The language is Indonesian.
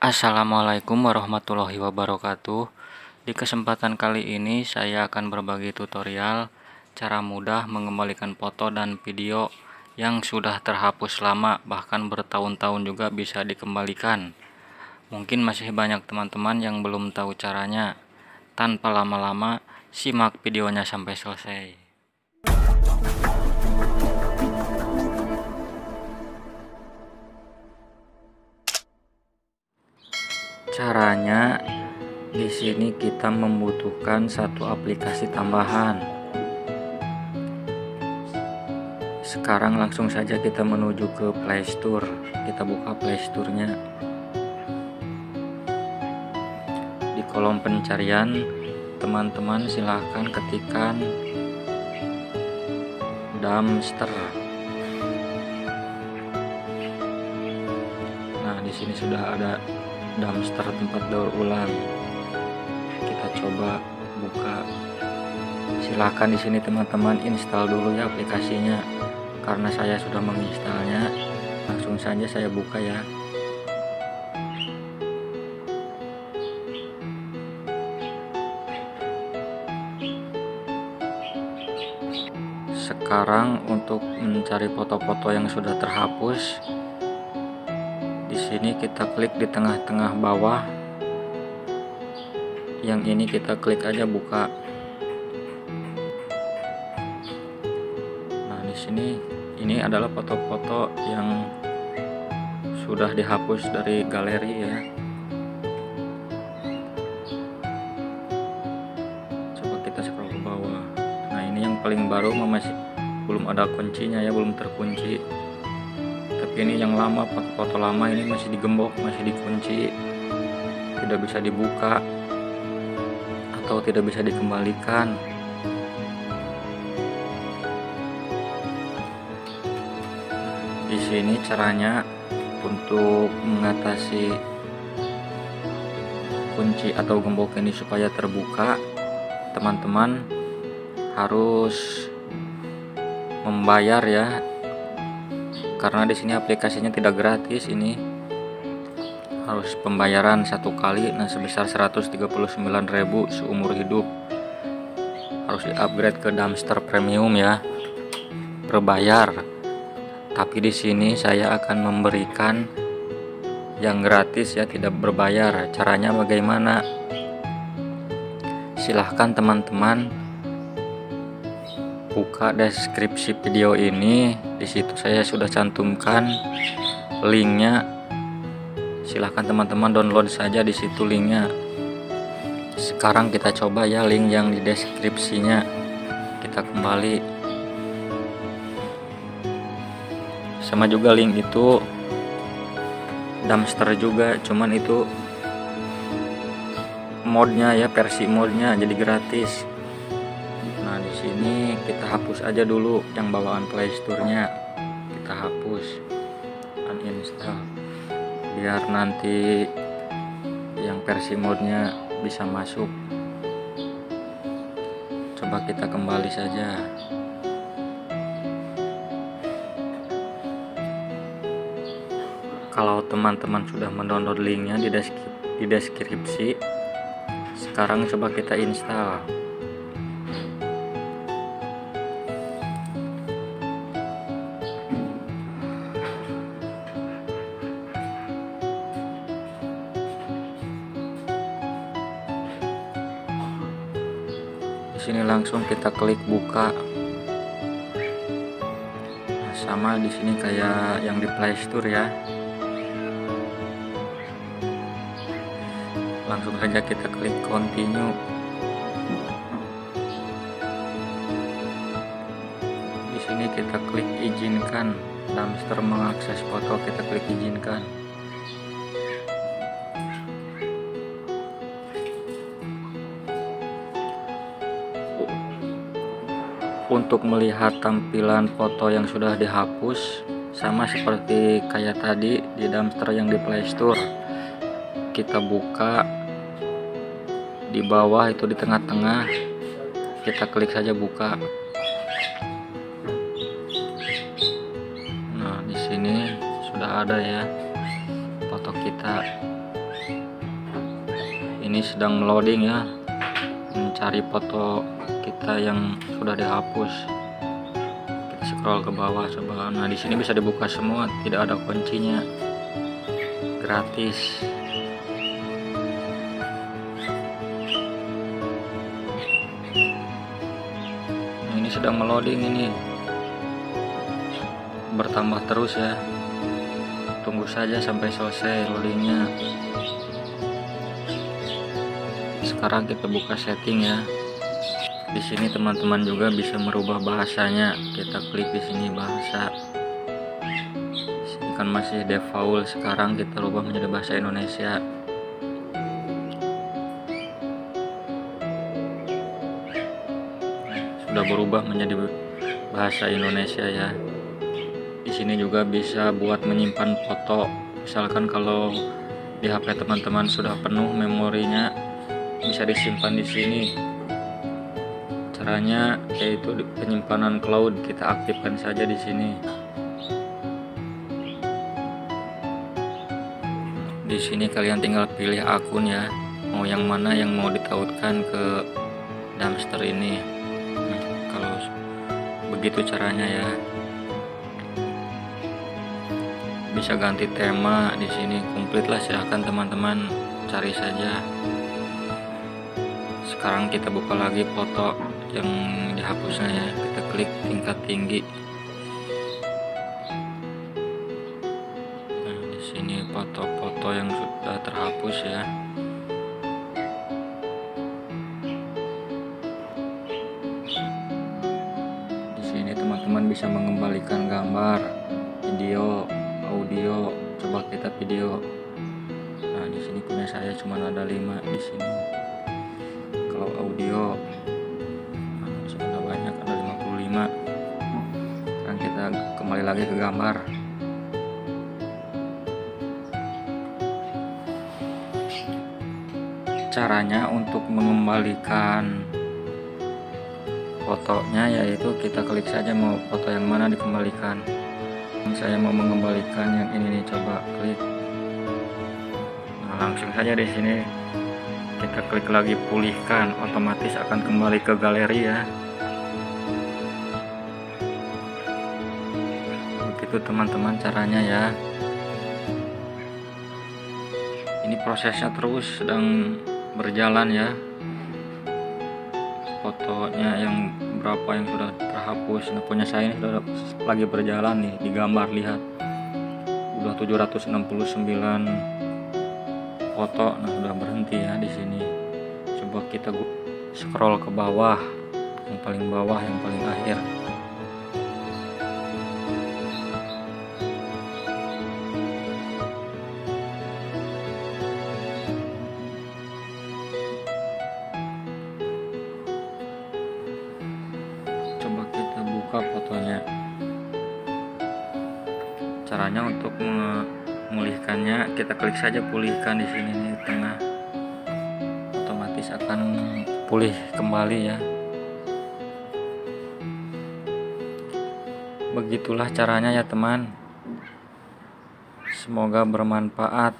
Assalamualaikum warahmatullahi wabarakatuh. Di kesempatan kali ini saya akan berbagi tutorial Cara mudah mengembalikan foto dan video Yang sudah terhapus lama bahkan bertahun-tahun juga bisa dikembalikan. Mungkin masih banyak teman-teman yang belum tahu caranya. Tanpa lama-lama simak videonya sampai selesai Caranya di sini kita membutuhkan satu aplikasi tambahan. Sekarang langsung saja kita menuju ke Play Store. Kita buka Play Store-nya. Di kolom pencarian, teman-teman silahkan ketikkan dumpster. Nah, di sini sudah ada dumpster tempat daur ulang. Kita coba buka. Silahkan di sini teman-teman install dulu ya aplikasinya. Karena saya sudah menginstalnya langsung saja saya buka ya. Sekarang untuk mencari foto-foto yang sudah terhapus sini kita klik di tengah-tengah bawah. Yang ini kita klik aja buka. Nah di sini ini adalah foto-foto yang sudah dihapus dari galeri ya. Coba kita scroll ke bawah. Nah ini yang paling baru masih belum ada kuncinya ya belum terkunci tapi ini yang lama foto lama ini masih digembok masih dikunci. Tidak bisa dibuka atau tidak bisa dikembalikan. Di sini caranya untuk mengatasi kunci atau gembok ini supaya terbuka teman-teman harus membayar ya karena di sini aplikasinya tidak gratis ini harus pembayaran satu kali nah sebesar 139.000 seumur hidup. Harus di upgrade ke dumpster premium ya berbayar. Tapi di sini saya akan memberikan yang gratis ya tidak berbayar. Caranya bagaimana? Silahkan teman-teman buka deskripsi video ini di situ saya sudah cantumkan linknya. Silahkan teman-teman download saja di situ linknya. Sekarang kita coba ya link yang di deskripsinya. Kita kembali. Sama juga link itu. Dumpster juga cuman itu modnya ya versi modnya jadi gratis kita hapus aja dulu yang bawaan playstore-nya kita hapus uninstall. Biar nanti yang versi modnya bisa masuk. Coba kita kembali saja. Kalau teman-teman sudah mendownload linknya di deskripsi sekarang coba kita install langsung kita klik buka. Nah, sama di sini kayak yang di Play Store ya. Langsung saja kita klik continue. Di sini kita klik izinkan. Dumpster mengakses foto kita klik izinkan untuk melihat tampilan foto yang sudah dihapus sama seperti kayak tadi di dumpster yang di playstore kita buka di bawah itu di tengah-tengah kita klik saja buka. Nah di sini sudah ada ya foto kita. Ini sedang meloading ya mencari foto kita yang sudah dihapus. Kita scroll ke bawah coba. Nah di sini bisa dibuka semua tidak ada kuncinya. Gratis. Nah, ini sedang meloading ini. Bertambah terus ya. Tunggu saja sampai selesai loadingnya. Sekarang kita buka setting ya di sini teman-teman juga bisa merubah bahasanya. Kita klik di sini bahasa. Ini kan masih default. Sekarang kita rubah menjadi bahasa Indonesia. Sudah berubah menjadi bahasa Indonesia ya. Di sini juga bisa buat menyimpan foto. Misalkan kalau di HP teman-teman sudah penuh memorinya bisa disimpan di sini caranya yaitu penyimpanan cloud kita aktifkan saja di sini. Di sini kalian tinggal pilih akun ya mau yang mana yang mau ditautkan ke dumpster ini. Nah, kalau begitu caranya ya. Bisa ganti tema di sini komplit lah silahkan teman-teman cari saja sekarang kita buka lagi foto yang dihapusnya ya. Kita klik tingkat tinggi. Nah di sini foto-foto yang sudah terhapus ya. Di sini teman-teman bisa mengembalikan gambar video audio. Coba kita video. Nah di sini punya saya cuma ada 5 di sini kalau audio ada banyak ada 55 sekarang kita kembali lagi ke gambar. Caranya untuk mengembalikan fotonya yaitu kita klik saja mau foto yang mana dikembalikan. Saya mau mengembalikan yang ini nih coba klik. Nah langsung saja di sini kita klik lagi pulihkan otomatis akan kembali ke galeri ya. Begitu teman-teman caranya ya. Ini prosesnya terus sedang berjalan ya. Fotonya yang berapa yang sudah terhapus nah punya saya ini sudah lagi berjalan nih di gambar lihat. Udah 769 foto. Nah sudah berhenti ya di sini. Coba kita scroll ke bawah. Yang paling bawah yang paling akhir. Coba kita buka fotonya. Caranya untuk memulihkannya kita klik saja pulihkan di sini nih tengah. Otomatis akan pulih kembali ya. Begitulah caranya ya teman. Semoga bermanfaat